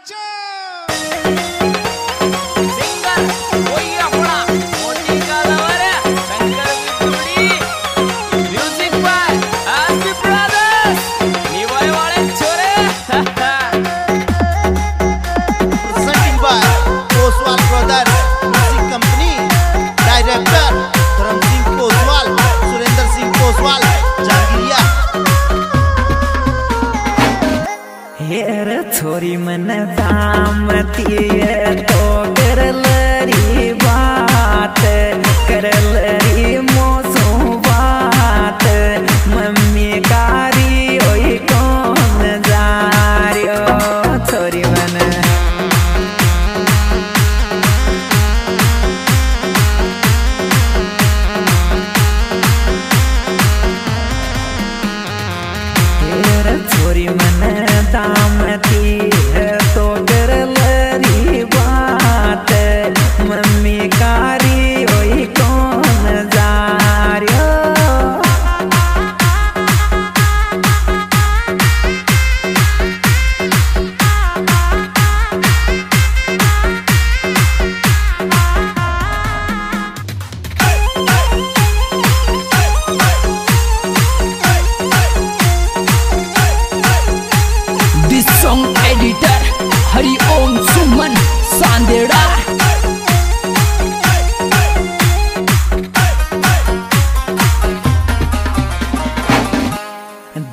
Pachuca!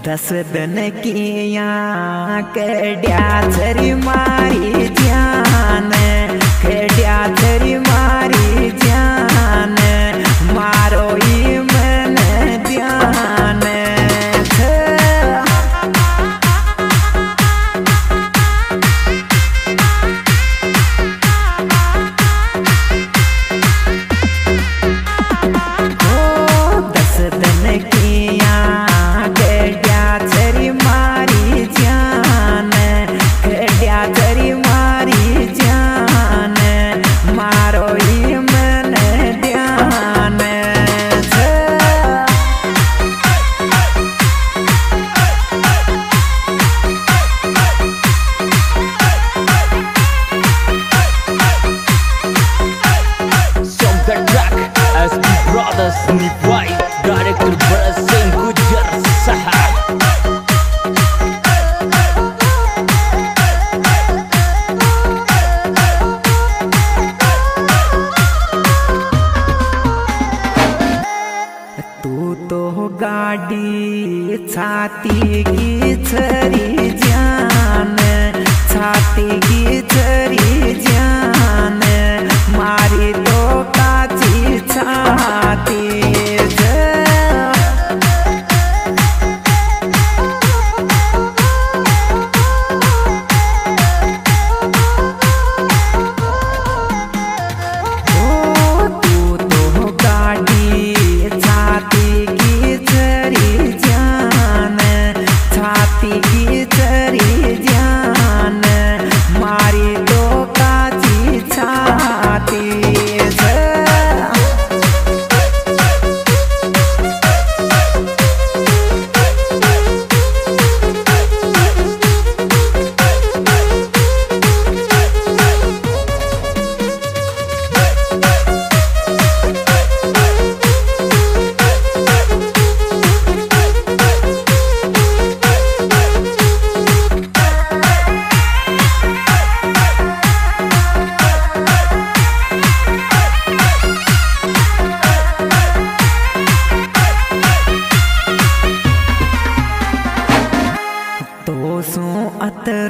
दस दिन किया कड़िया छरी मारी जान कड़िया छरी मारी जान Rasmi Boy Director Berasing Kujar Sesahat तू तो गाड़ी छाती की छ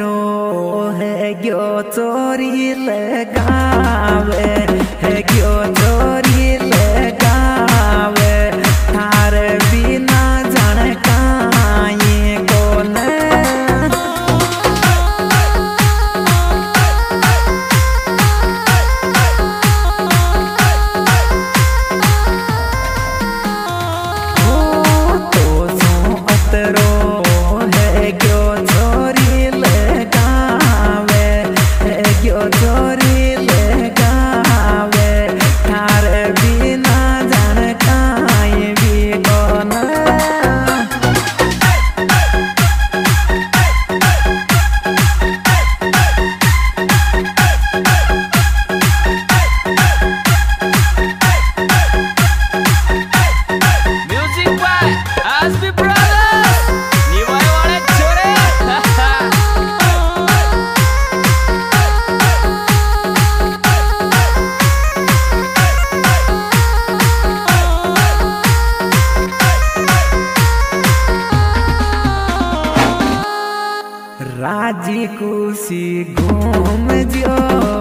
ro he gyo tori le gawe he gyo tori gom diyor